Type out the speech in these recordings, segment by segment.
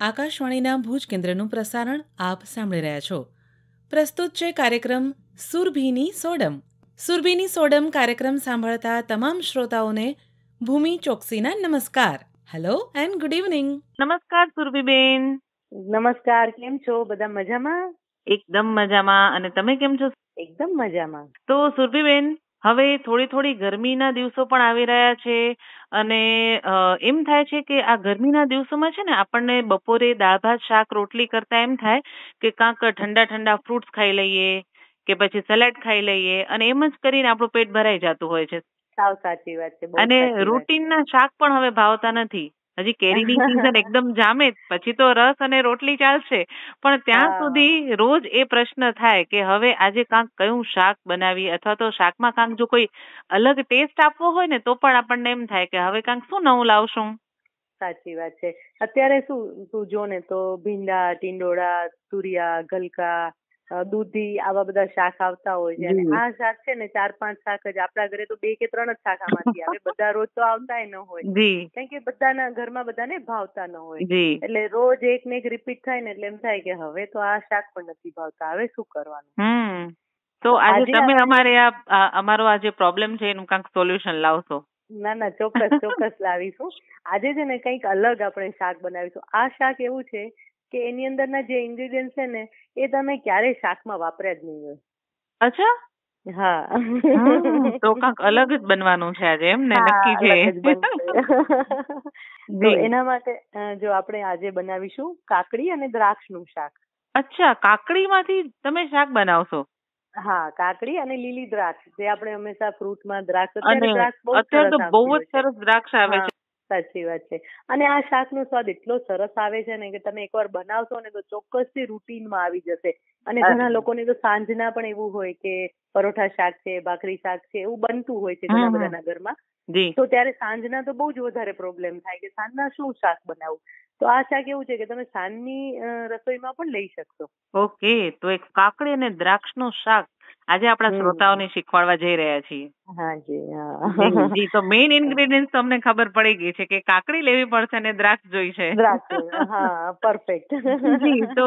આકાશવાણીના ભુજ કેન્દ્રનું પ્રસારણ આપ સાંભળી રહ્યા છો. પ્રસ્તુત છે કાર્યક્રમ સુરભીની સોડમ. સુરભીની સોડમ કાર્યક્રમ સાંભળતા તમામ શ્રોતાઓને ભૂમિ ચોકસીના નમસ્કાર. હેલો એન્ડ ગુડ ઇવનિંગ નમસ્કાર સુરભીબેન. નમસ્કાર કેમ છો? બધા મજામાં? એકદમ મજામાં. અને તમે કેમ છો? એકદમ મજામાં. તો સુરભીબેન હવે થોડી થોડી ગરમીના દિવસો પણ આવી રહ્યા છે અને એમ થાય છે કે આ ગરમીના દિવસોમાં છે ને આપણને બપોરે દાળ ભાત શાક રોટલી કરતા એમ થાય કે કાંક ઠંડા ઠંડા ફ્રૂટ્સ ખાઈ લઈએ કે પછી સલાડ ખાઈ લઈએ અને એમ જ કરીને આપણું પેટ ભરાઈ જતું હોય છે. સાવ સાચી વાત છે અને રૂટીનના શાક પણ હવે ભાવતા નથી. હજી કેરીની સીઝન એકદમ જામે પછી તો રસ અને રોટલી ચાલશે. પણ ત્યાં સુધી રોજ એ પ્રશ્ન થાય કે હવે આજે કાંક કયું શાક બનાવી અથવા તો શાકમાં કાંક જો કોઈ અલગ ટેસ્ટ આપવો હોય ને તો પણ આપણને એમ થાય કે હવે કાંક શું નવું લાવશું? સાચી વાત છે. અત્યારે શું તું જો ને તો ભીંડા ટીંડોળા તુરિયા ગલકા દૂધી આવા બધા શાક આવતા હોય છે. અને આ શાક છે ને ચાર પાંચ શાક જ આપણા ઘરે તો બે કે ત્રણ જ શાક આમાંથી આવે. બધા રોજ તો આવતા ન હોય. કારણ કે બધાના ઘરમાં બધાને ભાવતા ન હોય. એટલે રોજ એક ને એક રિપીટ થાય ને એટલે એમ થાય કે હવે તો આ શાક પણ નથી ભાવતા. હવે શું કરવાનું? તો આજે તમે અમારે આ અમારો આ જે પ્રોબ્લેમ છે એનું કાંક સોલ્યુશન લાવશો. ના ના ચોક્કસ ચોક્કસ લાવીશું. આજે છે ને કંઈક અલગ આપણે શાક બનાવીશું. આ શાક એવું છે કે એની અંદરના જે ઇન્ગ્રેડિયન્ટ છે ને એ તમે ક્યારેય શાકમાં વાપર્યા જ નહીં હોય. અચ્છા? હા. તો કાંક અલગ જ બનવાનું છે આજે એમ ને નક્કી છે. એના માટે જો આપણે આજે બનાવીશું કાકડી અને દ્રાક્ષનું શાક. અચ્છા કાકડીમાંથી તમે શાક બનાવશો? હા કાકડી અને લીલી દ્રાક્ષ જે આપણે હંમેશા ફ્રૂટમાં દ્રાક્ષ અત્યારે દ્રાક્ષ તો બહુ જ સરસ દ્રાક્ષ આવે છે. સાચી વાત છે. અને આ શાકનો સ્વાદ એટલો સરસ આવે છે ને કે તમે એકવાર બનાવશો ને તો ચોક્કસથી રૂટીનમાં આવી જશે. અને ઘણા લોકોને તો સાંજના પણ એવું હોય કે પરોઠા શાક છે ભાખરી શાક છે એવું બનતું હોય છે ઘણા. બધાના ઘરમાં. તો ત્યારે સાંજના તો બહુ જ વધારે પ્રોબ્લેમ થાય કે સાંજના શું શાક બનાવવું તો આ શાક એવું છે કે તમે સાંજની રસોઈમાં પણ લઈ શકશો. ઓકે તો એક કાકડી અને દ્રાક્ષનું શાક આજે આપણા. શ્રોતાઓને શીખવાડવા જઈ રહ્યા છીએ. જી તો મેઇન ઇન્ગ્રેડિયન્ટ તમને ખબર પડી ગઈ છે કે કાકડી લેવી પડશે અને દ્રાક્ષ જોઈશે છે. પરફેક્ટ જી તો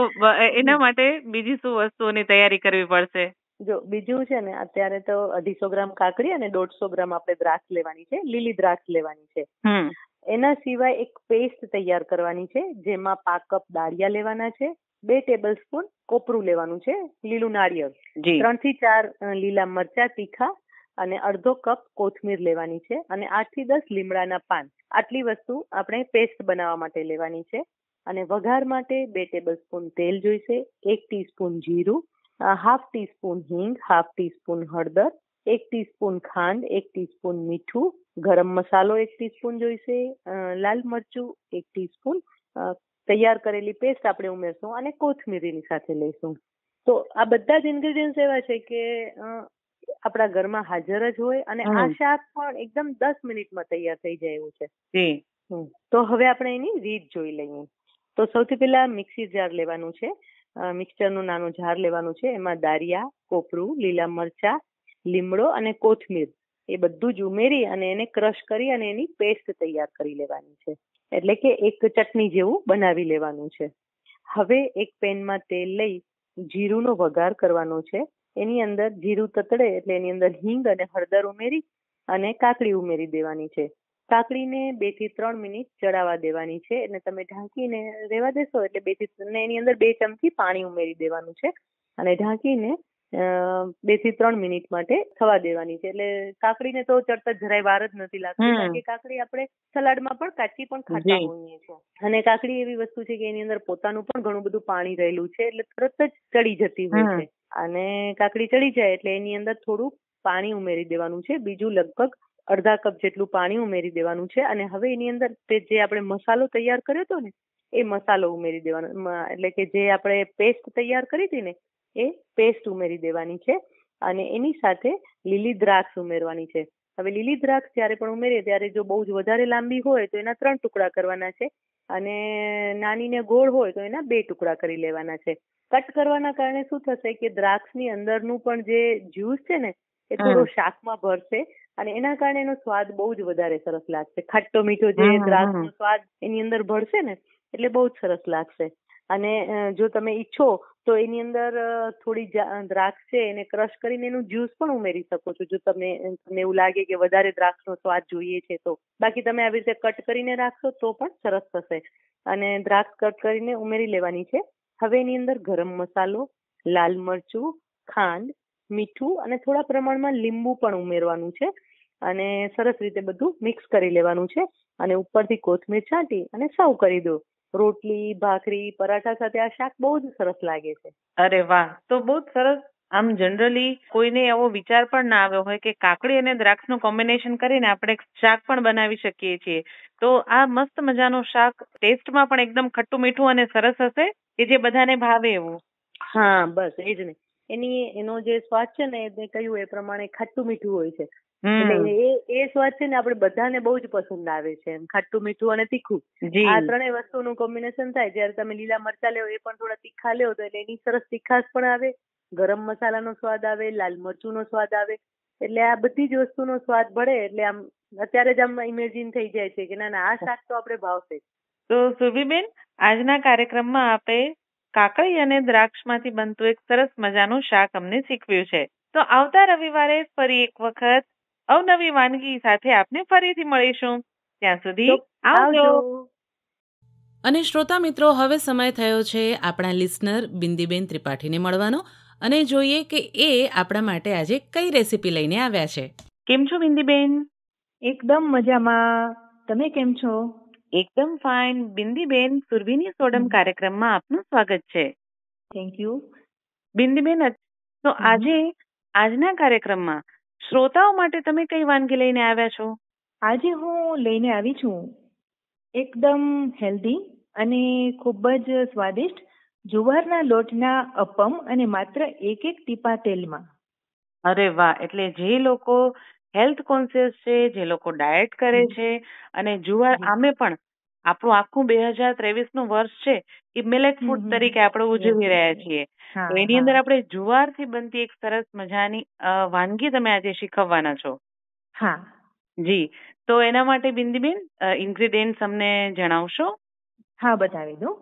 એના માટે બીજી શું વસ્તુઓની તૈયારી કરવી પડશે? જો બીજું છે ને અત્યારે તો અઢીસો ગ્રામ કાકડી અને દોઢસો ગ્રામ આપણે દ્રાક્ષ લેવાની છે લીલી દ્રાક્ષ લેવાની છે. હમ. એના સિવાય એક પેસ્ટ તૈયાર કરવાની છે જેમાં પાકપ કપ દાળિયા લેવાના છે બે ટેબલ સ્પૂન કોપરું લેવાનું છે લીલું નાળિયેર ત્રણથી ચાર લીલા મરચા તીખા અને અડધો કપ કોથમીર લેવાની છે અને આઠથી દસ લીમડાના પાન. આટલી વસ્તુ આપણે પેસ્ટ બનાવવા માટે લેવાની છે અને વઘાર માટે બે ટેબલ સ્પૂન તેલ જોઈશે એક ટીસ્પૂન જીરું હાફ ટીસ્પૂન હિંગ હાફ ટીસ્પૂન હળદર એક ટીસ્પૂન ખાંડ એક ટીસ્પૂન મીઠું ગરમ મસાલો એક ટીસ્પૂન જોઈશે લાલ મરચું એક ટીસ્પૂન તૈયાર કરેલી પેસ્ટ આપણે ઉમેરશું અને કોથમીરીની સાથે લઈશું. તો આ બધા જ ઇન્ગ્રેડિયન્ટ એવા છે કે આપણા ઘરમાં હાજર જ હોય અને આ શાક પણ એકદમ દસ મિનિટમાં તૈયાર થઈ જાય એવું છે. તો હવે આપણે એની રીત જોઈ લઈએ. તો સૌથી પહેલા મિક્સી જાર લેવાનું છે. અ, મિક્સરનું નાનું જાર લેવાનું છે. એમાં દારિયા કોપરું લીલા મરચા લીમડો અને કોથમીર એ બધું જ ઉમેરી અને એને ક્રશ કરી અને એની પેસ્ટ તૈયાર કરી લેવાની છે. એટલે કે એક ચટણી જેવું બનાવી લેવાનું છે. હવે એક પેનમાં તેલ લઈ જીરુંનો વઘાર કરવાનો છે. એની અંદર જીરું તતડે એટલે એની અંદર હિંગ અને હળદર ઉમેરી અને કાકડી ઉમેરી દેવાની છે. કાકડીને બેથી ત્રણ મિનિટ ચડાવવા દેવાની છે અને તમે ઢાંકીને રહેવા દેશો એટલે બેથી એની અંદર બે ચમચી પાણી ઉમેરી દેવાનું છે. અને ઢાંકીને બેથી ત્રણ મિનિટ માટે થવા દેવાની છે. એટલે કાકડીને તો ચડતા જરાય વાર જ નથી લાગતી. કારણ કે કાકડી આપણે સલાડમાં પણ કાચી પણ ખાતા હોઈએ છીએ. અને કાકડી એવી વસ્તુ છે કે એની અંદર પોતાનું પણ ઘણું બધું પાણી રહેલું છે એટલે તરત જ ચડી જતી હોય છે. અને કાકડી ચડી જાય એટલે એની અંદર થોડું પાણી ઉમેરી દેવાનું છે. બીજું લગભગ અડધા કપ જેટલું પાણી ઉમેરી દેવાનું છે. અને હવે એની અંદર તે જે આપણે મસાલો તૈયાર કર્યો હતો ને એ મસાલો ઉમેરી દેવાનો એટલે કે જે આપણે પેસ્ટ તૈયાર કરી હતી ને એ પેસ્ટ ઉમેરી દેવાની છે અને એની સાથે લીલી દ્રાક્ષ ઉમેરવાની છે. હવે લીલી દ્રાક્ષ જ્યારે પણ ઉમેરીએ ત્યારે જો બહુ જ વધારે લાંબી હોય તો એના ત્રણ ટુકડા કરવાના છે અને નાની ને ગોળ હોય તો એના બે ટુકડા કરી લેવાના છે. કટ કરવાના કારણે શું થશે કે દ્રાક્ષની અંદરનું પણ જે જ્યુસ છે ને એ થોડો શાકમાં ભરશે અને એના કારણે એનો સ્વાદ બહુ જ વધારે સરસ લાગશે. ખાટો મીઠો જે દ્રાક્ષ નો દ્રાક્ષનો સ્વાદ એની અંદર ભળશે ને એટલે બહુ જ સરસ લાગશે. અને જો તમે ઈચ્છો તો એની અંદર થોડી દ્રાક્ષ છે એને ક્રશ કરીને એનું જ્યુસ પણ ઉમેરી શકો છો. જો તમે તમને એવું લાગે કે વધારે દ્રાક્ષનો સ્વાદ જોઈએ છે તો. બાકી તમે આવી રીતે કટ કરીને રાખશો તો પણ સરસ થશે. અને દ્રાક્ષ કટ કરીને ઉમેરી લેવાની છે. હવે એની અંદર ગરમ મસાલો, લાલ મરચું, ખાંડ, મીઠું અને થોડા પ્રમાણમાં લીંબુ પણ ઉમેરવાનું છે. અને સરસ રીતે બધું મિક્સ કરી લેવાનું છે. અને ઉપરથી કોથમીર છાંટી અને સર્વ કરી દો. રોટલી ભાખરી પરાઠા સાથે આ શાક બહુ જ સરસ લાગે છે. અરે વાહ! તો બહુ જ સરસ. આમ જનરલી કોઈને એવો વિચાર પણ ના આવ્યો હોય કે કાકડી અને દ્રાક્ષનું કોમ્બિનેશન કરીને આપણે શાક પણ બનાવી શકીએ છીએ. તો આ મસ્ત મજાનું શાક ટેસ્ટમાં પણ એકદમ ખટ્ટું મીઠું અને સરસ હશે કે જે બધાને ભાવે એવું? હા બસ એ જ ને. એની એનો જે સ્વાદ છે ને એ કહ્યું એ પ્રમાણે ખાટું મીઠું હોય છે. એટલે એ એ સ્વાદ છે ને આપણે બધાને બહુ જ પસંદ આવે છે એમ ખાટું મીઠું અને તીખું. આ ત્રણેય વસ્તુનું કોમ્બિનેશન થાય જ્યારે તમે લીલા મરચા લેવો એ પણ થોડા તીખા લેવો તો એટલે એની સરસ તીખાશ પણ આવે ગરમ મસાલાનો સ્વાદ આવે લાલ મરચુંનો સ્વાદ આવે એટલે આ બધી જ વસ્તુનો સ્વાદ ભળે એટલે આમ અત્યારે જ આમ ઇમેજિન થઈ જાય છે કે ના ના આ શાક તો આપણે ભાવશે. તો સુભીબેન આજના કાર્યક્રમમાં આપે કાકડી અને દ્રાક્ષમાંથી બનતું એક સરસ મજાનું શાક અમને શીખવ્યું છે. તો આવતા રવિવારે ફરી એક વખત અવનવી વાનગી સાથે આપને ફરીથી મળીશું. ત્યાં સુધી આવજો. અને શ્રોતા મિત્રો હવે સમય થયો છે આપણા લિસનર બિંદીબેન ત્રિપાઠીને મળવાનો અને જોઈએ કે એ આપણા માટે આજે કઈ રેસીપી લઈને આવ્યા છે. કેમ છો બિંદીબેન? એકદમ મજામાં. તમે કેમ છો? એકદમ ફાઇન. બિંદીબેન સુરભીની સોડમ. કાર્યક્રમમાં આપનું સ્વાગત છે. Thank you. બિંદીબેન તો આજે આજના કાર્યક્રમમાં શ્રોતાઓ માટે તમે કઈ વાનગી લઈને આવ્યા છો? આજે હું લઈને આવી છું. એકદમ હેલ્ધી અને ખૂબ જ સ્વાદિષ્ટ જુવારના લોટના અપમ અને માત્ર એક એક ટીપા તેલમાં. અરે વાહ! એટલે જે લોકો હેલ્થ કોન્શિયસ છે જે લોકો ડાયટ કરે છે અને જુવાર આમે પણ આપણું આખું બે હજાર ત્રેવીસનું વર્ષ છે એ મિલેટ ફૂડ તરીકે આપણે ઉજવી રહ્યા છીએ. તો એની અંદર આપણે જુવારથી બનતી એક સરસ મજાની વાનગી તમે આજે શીખવવાના છો. હા. જી. તો એના માટે બિંદીબેન ઇન્ગ્રીડિયન્ટ અમને જણાવશો? હા બતાવી દઉં.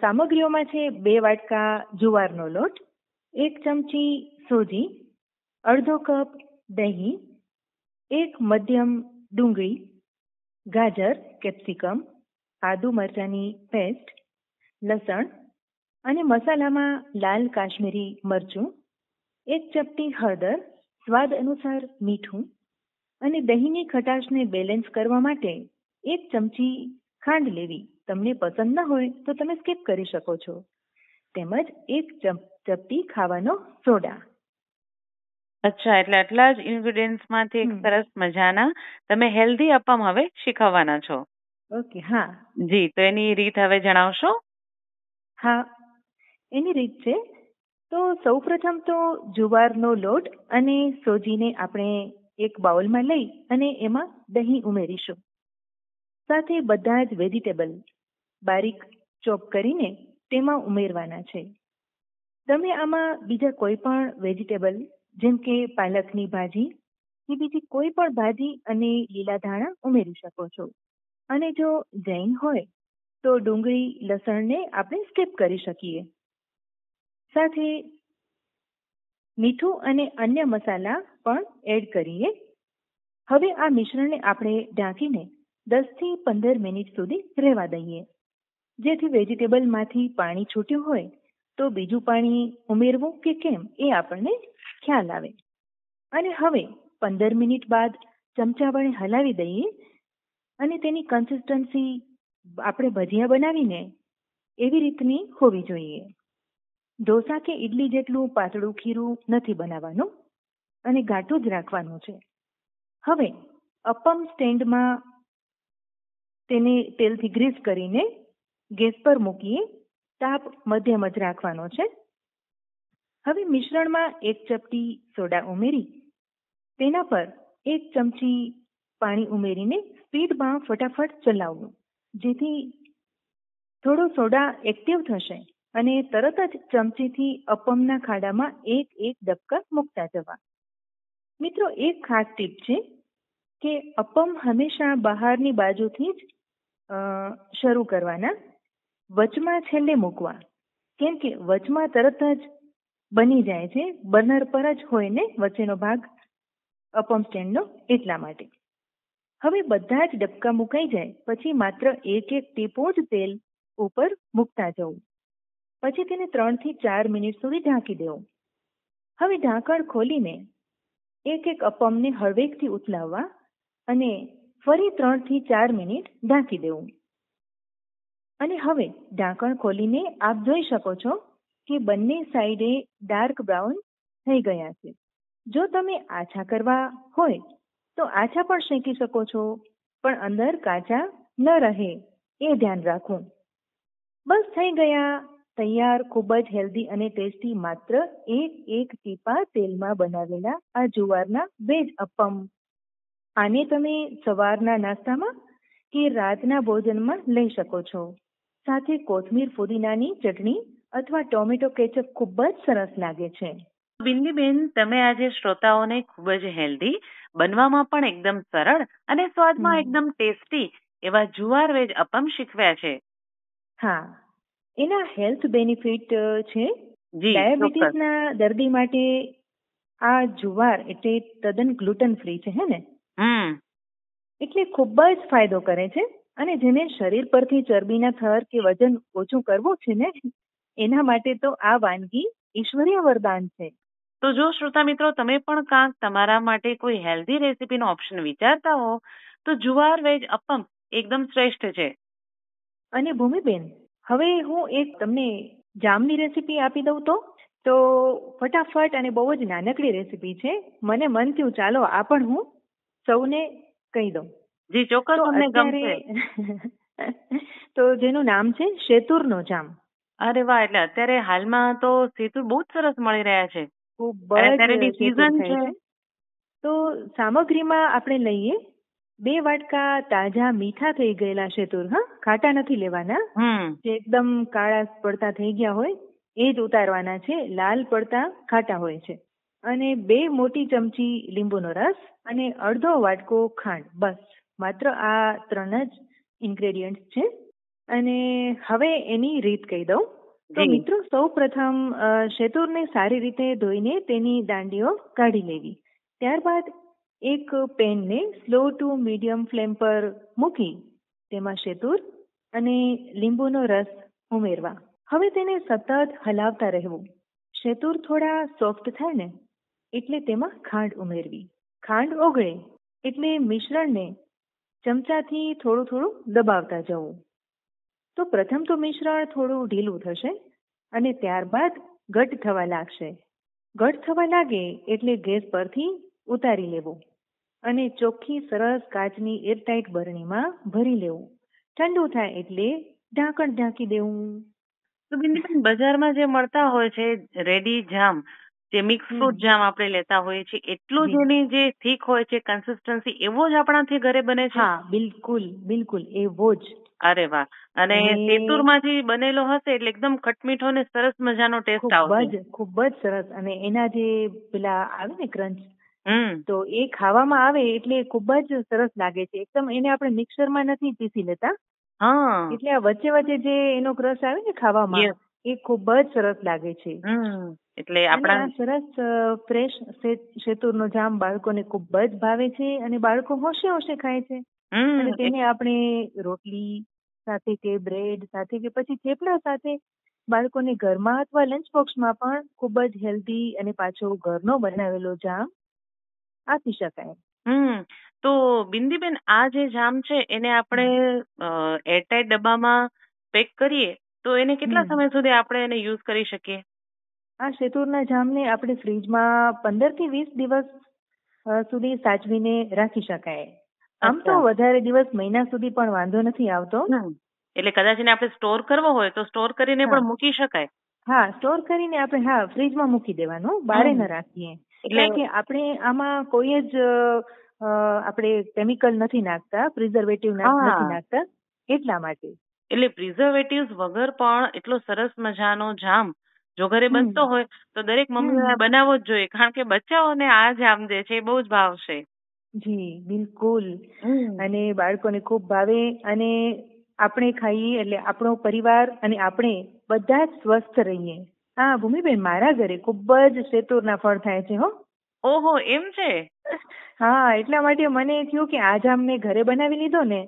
સામગ્રીઓમાં છે બે વાટકા જુવારનો લોટ એક ચમચી સોજી અડધો કપ દહીં એક મધ્યમ ડુંગળી ગાજર કેપ્સિકમ આદુ મરચાંની પેસ્ટ લસણ અને મસાલામાં લાલ કાશ્મીરી મરચું એક ચપટી હળદર સ્વાદ અનુસાર મીઠું અને દહીંની ખટાશને બેલેન્સ કરવા માટે એક ચમચી ખાંડ લેવી. તમને પસંદ ન હોય તો તમે સ્કીપ કરી શકો છો. તેમજ એક ચપટી ખાવાનો સોડા. અચ્છા એટલે આટલા જ ઇન્ગ્રેડિયન્ટ્સમાંથી એક સરસ મજાના તમે હેલ્ધી અપમ હવે શીખવવાના છો. ઓકે, હા. જી, તો એની રીત હવે જણાવશો? હા. એની રીત છે, તો સૌપ્રથમ તો જુવારનો લોટ અને સોજીને આપણે એક બાઉલમાં લઈ અને એમાં દહીં ઉમેરીશું. સાથે બધા જ વેજીટેબલ બારીક ચોપ કરીને તેમાં ઉમેરવાના છે. તમે આમાં બીજા કોઈ પણ વેજીટેબલ, જેમ કે પાલકની ભાજી, કે બીજી કોઈ પણ ભાજી અને લીલા ધાણા ઉમેરી શકો છો. અને જો જૈન હોય, તો ડુંગળી, લસણને આપણે સ્કીપ કરી શકીએ. સાથે મીઠું અને અન્ય મસાલા પણ એડ કરીએ. હવે આ મિશ્રણને આપણે ઢાંકીને દસથી પંદર મિનિટ સુધી રહેવા દઈએ. જેથી વેજીટેબલમાંથી પાણી છૂટ્યું હોય, તો બીજું પાણી ઉમેરવું કે કેમ એ આપણને ખ્યાલ આવે. અને હવે પંદર મિનિટ બાદ ચમચા વડે હલાવી દઈએ. અને તેની કન્સિસ્ટન્સી આપણે ભજીયા બનાવીને એવી રીતની હોવી જોઈએ. ઢોસા કે ઇડલી જેટલું પાતળું ખીરું નથી બનાવવાનું અને ઘાટું જ રાખવાનું છે. હવે અપમ સ્ટેન્ડમાં તેને તેલથી ગ્રીસ કરીને ગેસ પર મૂકીએ. તાપ મધ્યમ જ રાખવાનો છે. હવે મિશ્રણમાં એક ચપટી સોડા ઉમેરી તેના પર એક ચમચી પાણી ઉમેરીને સ્પીડમાં ફટાફટ ચલાવવું, જેથી થોડો સોડા એક્ટિવ થશે અને તરત જ ચમચીથી અપમના ખાડામાં એક એક ડબકા મૂકતા જવા. મિત્રો, એક ખાસ ટીપ છે કે અપમ હંમેશા બહારની બાજુથી જ શરૂ કરવાના. વચમાં છેલ્લે મૂકવા. કેમ કે વચમાં તરત જ બની જાય છે, બર્નર પર જ હોય ને વચ્ચેનો ભાગ અપમ સ્ટેન્ડનો એટલા માટે. હવે બધા જ ડબકા મુકાઈ જાય, પછી માત્ર એક એક ટીપો જ તેલ ઉપર મૂકતા જવું. પછી તેને ત્રણથી ચાર મિનિટ સુધી ઢાંકી દેવું. હવે ઢાંકણ ખોલીને એક એક અપમને હળવેકથી ઉથલાવવા અને ફરી ત્રણથી ચાર મિનિટ ઢાંકી દેવું. અને હવે ઢાંકણ ખોલીને આપ જોઈ શકો છો કે બંને સાઈડે ડાર્ક બ્રાઉન થઈ ગયા છે. જો તમે આછા કરવા હોય તો આછા પણ શેકી શકો છો, પણ અંદર કાચા ન રહે, એ ધ્યાન રાખવું. બસ થઈ ગયા. તૈયાર, ખૂબ જ હેલ્ધી અને ટેસ્ટી માત્ર એક એક ટીપા તેલમાં બનાવેલા આ જુવારના વેજ અપમ આને તમે સવારના નાસ્તામાં કે રાતના ભોજનમાં લઈ શકો છો. સાથે કોથમીર ફુદીનાની ચટણી અથવા ટોમેટો કેચઅપ ખૂબ જ સરસ લાગે છે. બિંદીબેન, તમે આજે શ્રોતાઓને ખૂબ જ હેલ્ધી બનવામાં પણ એકદમ સરળ અને સ્વાદમાં એકદમ ટેસ્ટી એવા જુવાર વેજ અપમ શીખવ્યા છે. હા. એના હેલ્થ બેનિફિટ છે? ડાયાબિટીસના દર્દી માટે આ જુવાર એટલે તદ્દન ગ્લુટન ફ્રી છે હે ને? એટલે ખૂબ જ ફાયદો કરે છે અને જેને શરીર પરથી ચરબીના થર કે વજન ઓછું કરવું છે ને એના માટે તો આ વાનગી ઈશ્વરીય વરદાન છે. તો જો શ્રોતા મિત્રો તમે પણ કાંક તમારા માટે કોઈ હેલ્ધી રેસીપીનો ઓપ્શન વિચારતા હો તો જુવાર વેજ અપમ એકદમ શ્રેષ્ઠ છે. અને ભૂમિબેન હવે હું એક તમને જામની રેસીપી આપી દઉં તો? તો ફટાફટ અને બહુ જ નાનકડી રેસીપી છે. મને મન થયું ચાલો આ પણ હું સૌને કહી દઉં. જી ચોક્કસ અમને ગમશે. તો જેનું નામ છે શેતુરનો જામ. અરે વાહ એટલે અત્યારે હાલમાં તો સેતુર બહુ જ સરસ મળી રહ્યા છે. ખૂબ જ થાય છે. તો સામગ્રીમાં આપણે લઈએ. બે વાટકા તાજા મીઠા થઈ ગયેલા શેતુર હા? ખાટા નથી લેવાના. જે એકદમ કાળા પડતા થઈ ગયા હોય એ જ ઉતારવાના છે. લાલ પડતા ખાટા હોય છે. અને બે મોટી ચમચી લીંબુનો રસ અને અડધો વાટકો ખાંડ બસ. માત્ર આ ત્રણ જ ઇન્ગ્રેડિયન્ટ છે. અને હવે એની રીત કહી દઉં. તો મિત્રો સૌ પ્રથમ શેતુરને સારી રીતે ધોઈને તેની દાંડીઓ કાઢી લેવી. ત્યારબાદ એક પેનને સ્લો ટુ મીડિયમ ફ્લેમ પર મૂકી તેમાં શેતુર અને લીંબુનો રસ ઉમેરવા. હવે તેને સતત હલાવતા રહેવું. શેતુર થોડા સોફ્ટ થાય ને એટલે તેમાં ખાંડ ઉમેરવી. ખાંડ ઓગળે એટલે મિશ્રણને ચમચાથી થોડું થોડું દબાવતા જવું. તો પ્રથમ તો મિશ્રણ થોડું ઢીલું થશે અને ત્યારબાદ ઘટ થવા લાગશે ઘટ થવા લાગે એટલે ગેસ પરથી ઉતારી લેવો અને ચોખ્ખી સરસ કાચની એરટાઈટ બરણીમાં ભરી લેવું ઠંડુ થાય એટલે ઢાંકણ ઢાંકી દેવું તો બિંદુબેન બજારમાં જે મળતા હોય છે રેડી જામ જે મિક્સ. ફ્રૂટ જામ આપણે લેતા હોઈએ છીએ એટલું જ જી. એની જે થીક હોય છે કન્સિસ્ટન્સી એવો જ આપણાથી ઘરે બને છે હા બિલકુલ બિલકુલ એવો જ અરે વાહ. અને અને- સેતુરમાંથી બનેલો હશે એટલે એકદમ ખટમીઠો ને સરસ મજાનો ટેસ્ટ ખૂબ આવશે. જ ખૂબ જ સરસ. અને એના જે પેલા આવે ને ક્રંચ તો એ ખાવામાં આવે એટલે ખૂબ જ સરસ લાગે છે. એકદમ એને આપણે મિક્સરમાં નથી પીસી લેતા. હા. એટલે આ વચ્ચે વચ્ચે જે એનો ક્રશ આવે ને ખાવામાં એ ખૂબ જ સરસ લાગે છે. હમ. એટલે આપણા સરસ ફ્રેશ શેતુરનો જામ બાળકોને ખૂબ જ ભાવે છે અને બાળકો હોશે હોશે ખાય છે. અને તેને આપણે રોટલી સાથે કે બ્રેડ સાથે કે પછી થેપલા સાથે બાળકોને ઘરમાં અથવા લંચ બોક્સમાં પણ ખૂબ જ હેલ્ધી અને પાછો ઘરનો બનાવેલો જામ આપી શકાય. હમ તો બિંદીબેન આ જે જામ છે એને આપણે એરટાઈટ ડબ્બામાં પેક કરીએ તો એને કેટલા સમય સુધી આપણે એને યુઝ કરી શકીએ? આ શેતુરના જામને આપણે ફ્રીજમાં પંદરથી વીસ દિવસ સુધી સાચવીને રાખી શકાય. આમ તો વધારે દિવસ મહિના સુધી પણ વાંધો નથી આવતો. એટલે કદાચ એને આપણે સ્ટોર કરવો હોય તો સ્ટોર કરીને પણ મૂકી શકાય. હા સ્ટોર કરીને આપણે હા ફ્રીજમાં મૂકી દેવાનું બારે ન રાખીએ. એટલે કે આપણે આમાં કોઈ જ આપણે કેમિકલ નથી નાખતા પ્રિઝર્વેટિવ. નથી નાખતા. એટલા માટે. એટલે પ્રિઝર્વેટિવ્સ વગર પણ એટલો સરસ મજાનો જામ જો ઘરે. બનતો હોય તો દરેક મમ્મી. બનાવવો જ જોઈએ. કારણ કે બચ્ચાઓને આ જામ જે છે એ બહુ જ ભાવશે. જી બિલકુલ. અને બાળકોને ખૂબ ભાવે અને આપણે ખાઈએ એટલે આપણો પરિવાર અને આપણે બધા જ સ્વસ્થ રહીએ. હા ભૂમિબેન મારા ઘરે ખૂબ જ શેતુરના ફળ થાય છે હો. ઓહો એમ છે? હા એટલા માટે મને થયું કે આજ આમ મેં ઘરે બનાવી લીધો ને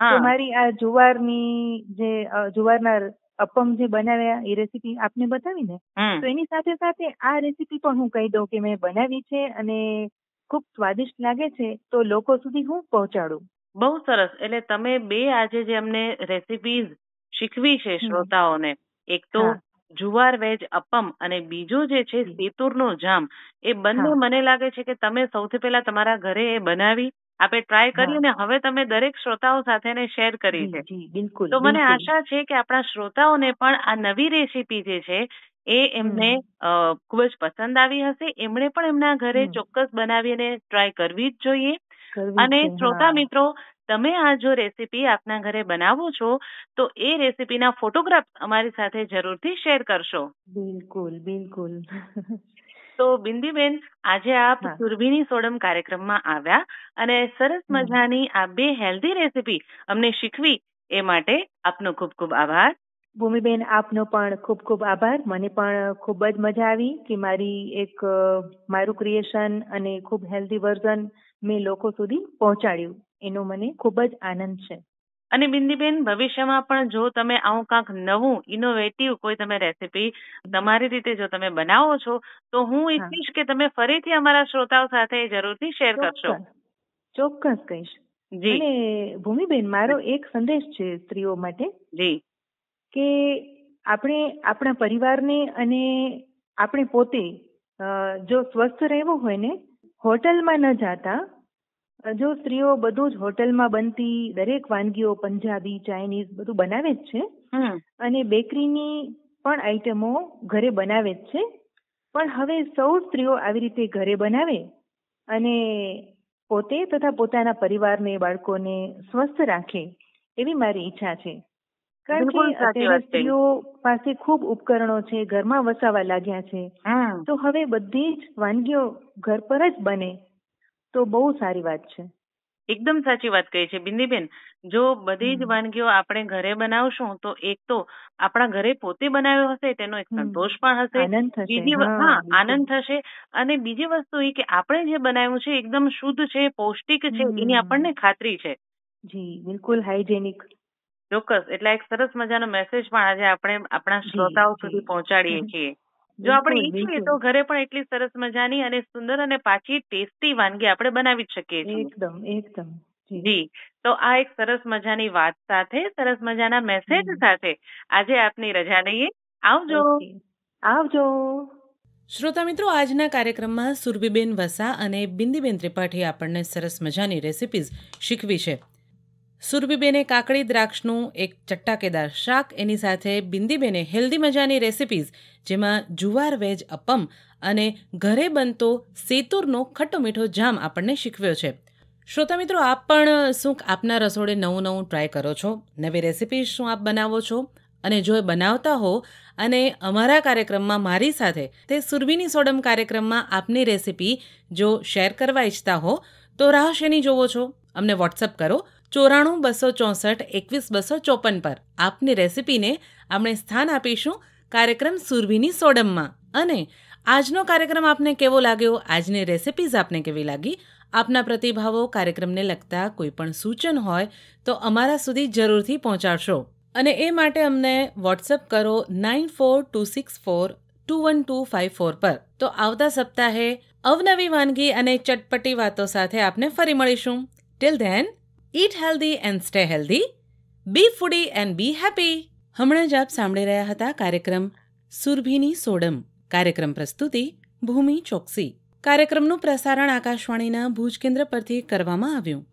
તો મારી આ જુવારની જે જુવારના અપમ જે બનાવ્યા એ રેસીપી આપને બતાવી ને તો એની સાથે સાથે આ રેસીપી પણ હું કહી દઉં કે મેં બનાવી છે અને ખૂબ સ્વાદિષ્ટ લાગે છે તો લોકો સુધી હું પહોંચાડું. બહુ સરસ. એટલે તમે બે આજે જે અમને રેસીપીઝ શીખવી છે. શ્રોતાઓને એક તો જુવાર વેજ અપમ અને બીજો જે છે. સેતુરનો જામ એ બંને મને લાગે છે કે તમે સૌથી પહેલા તમારા ઘરે એ બનાવી આપણે ટ્રાય કરી અને હવે તમે દરેક શ્રોતાઓ સાથે એને શેર કરી છે. બિલકુલ તો મને આશા છે કે આપણા શ્રોતાઓને પણ આ નવી રેસીપી જે છે એ એમને ખૂબ જ પસંદ આવી હશે. એમણે પણ એમના ઘરે. ચોક્કસ બનાવીને ટ્રાય કરવી જ જોઈએ. અને શ્રોતા મિત્રો તમે આ જો રેસીપી આપના ઘરે બનાવો છો તો એ રેસીપીના ફોટોગ્રાફ અમારી સાથે જરૂરથી શેર કરશો. બિલકુલ બિલકુલ. તો બિંદીબેન આજે આપ. સુરભીની સોડમ કાર્યક્રમમાં આવ્યા અને સરસ મજાની આ બે હેલ્ધી રેસીપી અમને શીખવી એ માટે આપનો ખૂબ ખૂબ આભાર. ભૂમિબેન આપનો પણ ખૂબ ખૂબ આભાર. મને પણ ખૂબ જ મજા આવી કે મારી એક મારું ક્રિએશન અને ખૂબ હેલ્ધી વર્ઝન મેં લોકો સુધી પહોંચાડ્યું. એનો મને ખૂબ જ આનંદ છે. અને બિંદીબેન ભવિષ્યમાં પણ જો તમે આવું કાંક નવું ઇનોવેટિવ કોઈ તમે રેસીપી તમારી રીતે જો તમે બનાવો છો તો હું ઈચ્છીશ કે તમે ફરીથી અમારા શ્રોતાઓ સાથે જરૂરથી શેર કરશો. ચોક્કસ. કહીશ. જી. અને ભૂમિબેન મારો એક સંદેશ છે સ્ત્રીઓ માટે. જી. કે આપણે આપણા પરિવારને અને આપણે પોતે જો સ્વસ્થ રહેવું હોય ને હોટલમાં ન જાતા જો સ્ત્રીઓ બધું જ હોટલમાં બનતી દરેક વાનગીઓ પંજાબી ચાઇનીઝ બધું બનાવે જ છે અને બેકરીની પણ આઈટમો ઘરે બનાવે જ છે. પણ હવે સૌ સ્ત્રીઓ આવી રીતે ઘરે બનાવે અને પોતે તથા પોતાના પરિવારને બાળકોને સ્વસ્થ રાખે એવી મારી ઈચ્છા છે. કારણ કે અત્યારે પાસે ખૂબ ઉપકરણો છે ઘરમાં વસાવા લાગ્યા છે. તો હવે બધી જ વાનગીઓ ઘર પર જ બને. તો બહુ સારી વાત છે. એકદમ સાચી વાત કહી છે બિંદીબેન. જો બધી જ વાનગીઓ આપણે ઘરે બનાવશું તો એક તો આપણા ઘરે પોતે બનાવ્યો હશે તેનો એક સંતોષ પણ હશે. બીજી હા, હા આનંદ થશે. અને બીજી વસ્તુ એ કે આપણે જે બનાવ્યું છે એકદમ શુદ્ધ છે પૌષ્ટિક છે એની આપણને ખાતરી છે. જી બિલકુલ હાઇજેનિક ચોક્કસ. એટલે એક સરસ મજાનો મેસેજ પણ આજે આપણે આપણા શ્રોતાઓ સુધી પહોંચાડીએ છીએ. જો આપણે ઈચ્છીએ તો ઘરે પણ એટલી સરસ મજાની અને સુંદર અને પાછી ટેસ્ટી વાનગી આપણે બનાવી જ શકીએ છીએ. એકદમ એકદમ. જી. જી. તો આ એક સરસ મજાની વાત સાથે સરસ મજાના મેસેજ સાથે આજે આપની રજા લઈએ. આવજો. આવજો. શ્રોતા મિત્રો આજના કાર્યક્રમમાં સુરભીબેન વસા અને બિંદીબેન ત્રિપાઠી આપણને સરસ મજાની રેસિપીઝ શીખવી છે. સુરભીબેને કાકડી દ્રાક્ષનું એક ચટ્ટાકેદાર શાક, એની સાથે બિંદીબેને હેલ્ધી મજાની રેસિપીઝ, જેમાં જુવાર વેજ અપમ અને ઘરે બનતો સેતુરનો ખટ્ટો મીઠો જામ આપણને શીખવ્યો છે. શ્રોતા મિત્રો, આપ પણ શું આપના રસોડે નવું નવું ટ્રાય કરો છો? નવી રેસિપી શું આપ બનાવો છો? અને જો એ બનાવતા હો અને અમારા કાર્યક્રમમાં મારી સાથે તે સુરભીની સોડમ કાર્યક્રમમાં આપની રેસિપી જો શેર કરવા ઈચ્છતા હો, તો રાહ શેની જોવો છો? અમને વોટ્સઅપ કરો ચોરાણું બસો ચોસઠ એકવીસ બસો ચોપન પર આપની રેસિપીને આપણે સ્થાન આપીશું કાર્યક્રમ સુરભીની સોડમમાં. અને આજનો કાર્યક્રમ આપને કેવો લાગ્યો? આજની રેસિપીઝ આપને કેવી લાગી? આપના પ્રતિભાવો કાર્યક્રમને લગતા કોઈ પણ સૂચન હોય તો અમારા સુધી જરૂરથી પહોંચાડશો. અને એ માટે અમને વોટ્સઅપ કરો nine four two six four two one two five four પર. તો આવતા સપ્તાહે અવનવી વાનગી અને ચટપટી વાતો સાથે આપને ફરી મળીશું. Till then eat healthy and stay healthy be foodie and be happy હમણાં જ આપ સાંભળી રહ્યા હતા કાર્યક્રમ સુરભીની સોડમ, કાર્યક્રમ પ્રસ્તુતિ, ભૂમિ ચોકસી. કાર્યક્રમનું પ્રસારણ આકાશવાણીના ભુજ કેન્દ્ર પરથી કરવામાં આવ્યું.